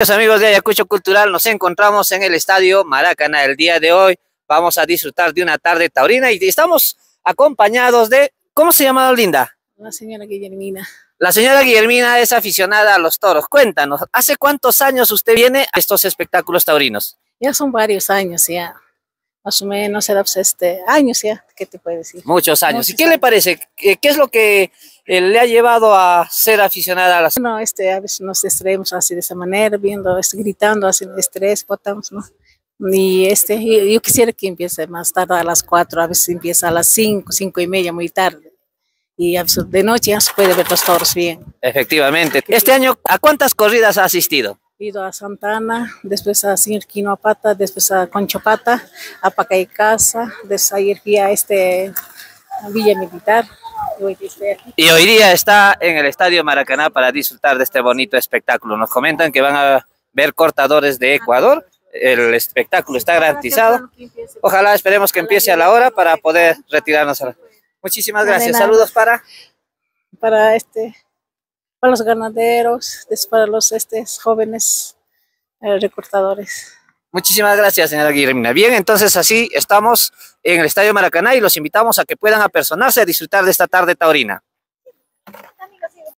amigos de Ayacucho Cultural, nos encontramos en el Estadio Maracaná. El día de hoy vamos a disfrutar de una tarde taurina y estamos acompañados de, ¿cómo se llama Linda? La señora Guillermina. La señora Guillermina es aficionada a los toros. Cuéntanos, ¿hace cuántos años usted viene a estos espectáculos taurinos? Ya son varios años ya, más o menos, era pues, este, años ya, ¿qué te puedo decir? Muchos años. ¿Y qué le parece? ¿Qué, qué es lo que eh, le ha llevado a ser aficionada a las... No, este, a veces nos distraemos así de esa manera, viendo, este, gritando, haciendo estrés, botamos, ¿no? Y este, yo, yo quisiera que empiece más tarde a las 4, a veces empieza a las 5, 5 y media, muy tarde. Y a veces de noche ya se puede ver los toros bien. Efectivamente. Este año, ¿a cuántas corridas ha asistido? He ido a Santana, después a Señor Quino Pata, después a Concho Pata, a Pacaicasa, después ayer fui a este a Villa Militar. Y hoy día está en el Estadio Maracaná para disfrutar de este bonito espectáculo. Nos comentan que van a ver cortadores de Ecuador. El espectáculo está garantizado. Ojalá esperemos que empiece a la hora para poder retirarnos. Muchísimas gracias. Saludos para... para este para los ganaderos, para los este, jóvenes eh, recortadores. Muchísimas gracias, señora Guillermina. Bien, entonces así estamos en el Estadio Maracaná y los invitamos a que puedan apersonarse a disfrutar de esta tarde taurina.